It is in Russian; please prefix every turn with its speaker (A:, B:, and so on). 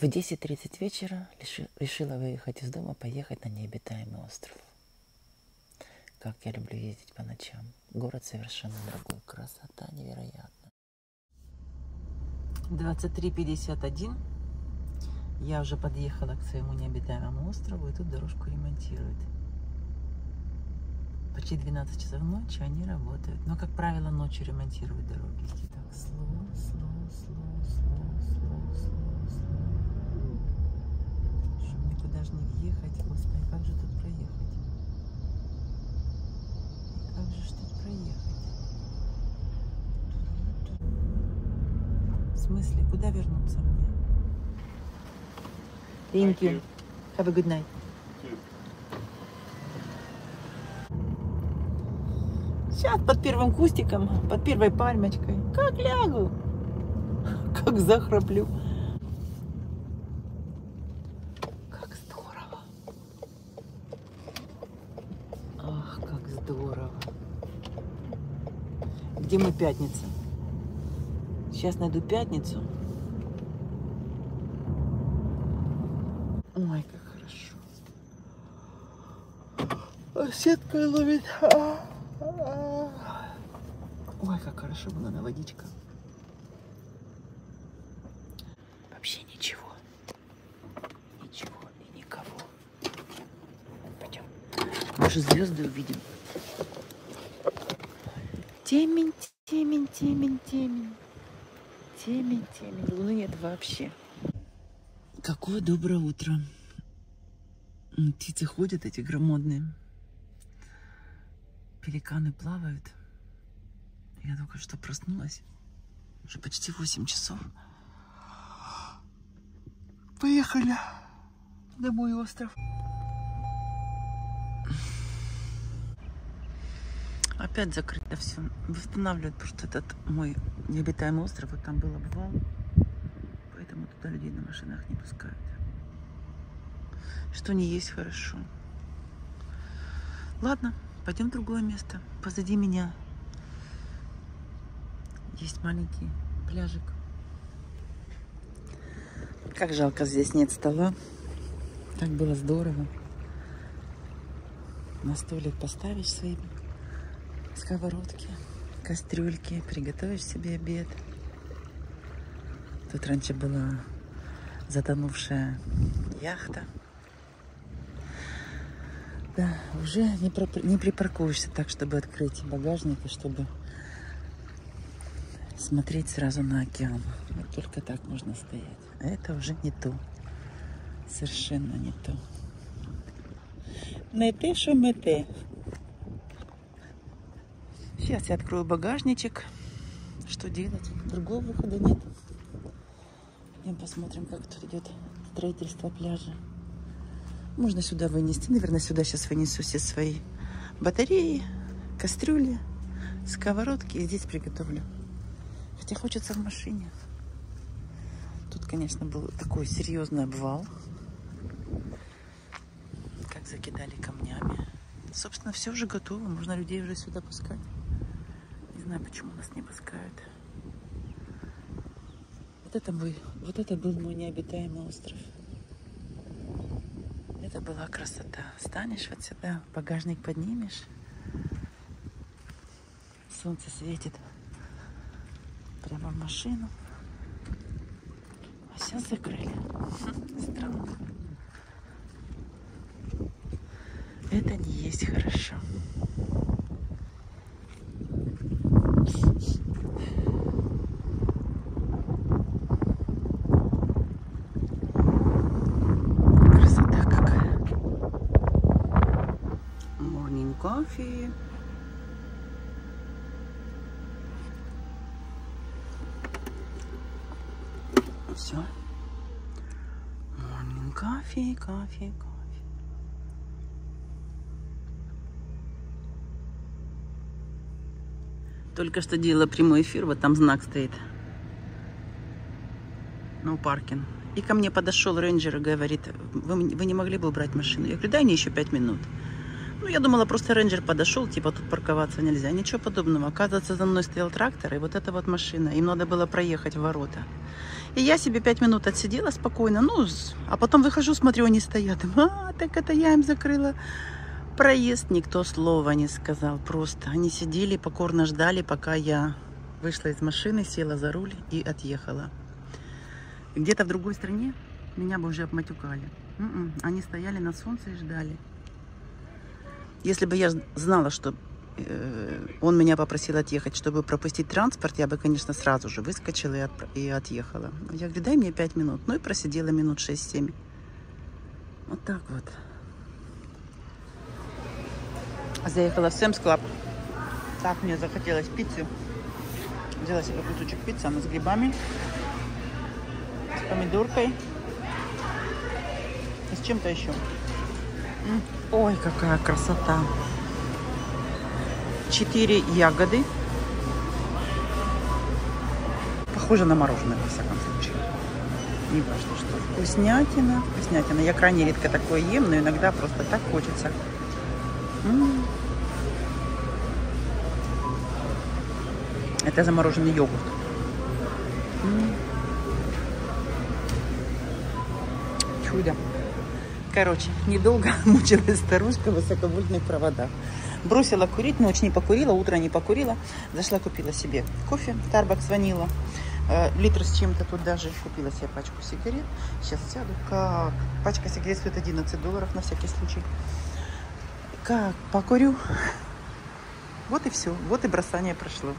A: В 10.30 вечера реши- решила выехать из дома, поехать на необитаемый остров. Как я люблю ездить по ночам. Город совершенно другой. Красота невероятная. 23.51. Я уже подъехала к своему необитаемому острову, и тут дорожку ремонтируют. Почти 12 часов ночи они работают. Но, как правило, ночью ремонтируют дороги. Так, slow, slow, slow, slow, slow, slow, slow. Чтобы никуда же не въехать. Господи, как же тут проехать? И как же ж тут проехать? В смысле, куда вернуться мне? Thank you. Have a good night. Сейчас под первым кустиком, под первой пальмочкой. Как лягу, как захраплю. Как здорово. Ах, как здорово. Где мы пятница? Сейчас найду пятницу. Ой, как хорошо. А Сеткой ловит. Ой, как хорошо была на водичка. Вообще ничего. Ничего и никого. Пойдем. Может, звезды увидим. Темень, темень, темень, темень. Темень, темень. Луны нет вообще. Какое доброе утро. Птицы ходят эти громадные. Пеликаны плавают. Я только что проснулась. Уже почти 8 часов. Поехали на мой остров. Опять закрыто все. Восстанавливают просто этот мой необитаемый остров. Вот там был обвал. Поэтому туда людей на машинах не пускают. Что не есть хорошо. Ладно, пойдем в другое место. Позади меня есть маленький пляжик. Как жалко, здесь нет стола. Так было здорово. На столик поставишь свои сковородки, кастрюльки, приготовишь себе обед. Тут раньше была затонувшая яхта. Да, уже не, пропр- не припаркуешься так, чтобы открыть багажник и чтобы смотреть сразу на океан. Вот только так можно стоять. А это уже не то. Совершенно не то. Не те, що мете. Сейчас я открою багажничек. Что делать? Другого выхода нет. Пойдем посмотрим, как тут идет строительство пляжа. Можно сюда вынести. Наверное, сюда сейчас вынесу все свои батареи, кастрюли, сковородки. И здесь приготовлю. Хотя хочется в машине. Тут, конечно, был такой серьезный обвал. Как закидали камнями. Собственно, все уже готово. Можно людей уже сюда пускать. Не знаю, почему нас не пускают. Вот это, мой, вот это был мой необитаемый остров. Это была красота. Станешь вот сюда, багажник поднимешь. Солнце светит прямо в машину. А сейчас закрыли. Странно. Это не есть хорошо. Красота какая. Morning coffee. Все. Morning coffee, кофе, кофе. Только что делала прямой эфир, вот там знак стоит. No паркинг. И ко мне подошел рейнджер и говорит, вы, вы не могли бы убрать машину? Я говорю, дай мне еще пять минут. Ну, я думала, просто рейнджер подошел, типа тут парковаться нельзя. Ничего подобного. Оказывается, за мной стоял трактор, и вот эта вот машина. Им надо было проехать в ворота. И я себе пять минут отсидела спокойно, ну, а потом выхожу, смотрю, они стоят. А, так это я им закрыла проезд. Никто слова не сказал, просто. Они сидели, покорно ждали, пока я вышла из машины, села за руль и отъехала. Где-то в другой стране меня бы уже обматюкали. М-м, Они стояли на солнце и ждали. Если бы я знала, что э, он меня попросил отъехать, чтобы пропустить транспорт, я бы, конечно, сразу же выскочила и, отъехала. Я говорю, дай мне пять минут. Ну и просидела минут 6-7. Вот так вот. Заехала в Sam's Club. Так мне захотелось пиццу. Взяла себе кусочек пиццы, она с грибами, с помидоркой и с чем-то еще. М, Ой, какая красота. Четыре ягоды. Похоже на мороженое, во всяком случае. Не важно, что. Вкуснятина, вкуснятина. Я крайне редко такое ем, но иногда просто так хочется. М. Это замороженный йогурт. М. Чудо. Короче, недолго мучилась старушка в высоковольтных проводах. Бросила курить, ночь не покурила, утро не покурила. Зашла, купила себе кофе, Starbucks звонила. Э, литр с чем-то тут даже. Купила себе пачку сигарет. Сейчас сяду. Как? Пачка сигарет стоит 11 долларов на всякий случай. Как? Покурю. Вот и все. Вот и бросание прошло.